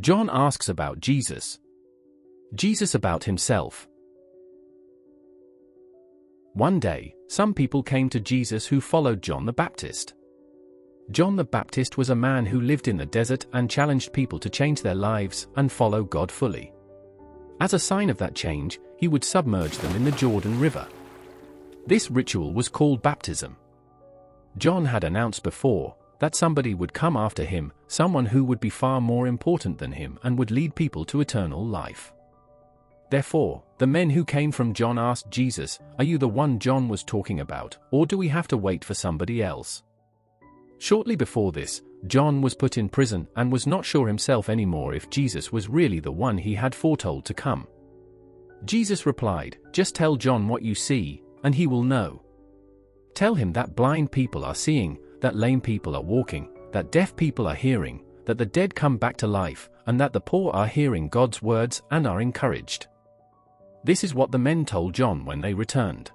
John asks about Jesus. Jesus about himself. One day, some people came to Jesus who followed John the Baptist. John the Baptist was a man who lived in the desert and challenged people to change their lives and follow God fully. As a sign of that change, he would submerge them in the Jordan River. This ritual was called baptism. John had announced before that somebody would come after him, someone who would be far more important than him and would lead people to eternal life. Therefore, the men who came from John asked Jesus, Are you the one John was talking about, or do we have to wait for somebody else? Shortly before this, John was put in prison and was not sure himself anymore if Jesus was really the one he had foretold to come. Jesus replied, Just tell John what you see, and he will know. Tell him that blind people are seeing, that lame people are walking, that deaf people are hearing, that the dead come back to life, and that the poor are hearing God's words and are encouraged. This is what the men told John when they returned.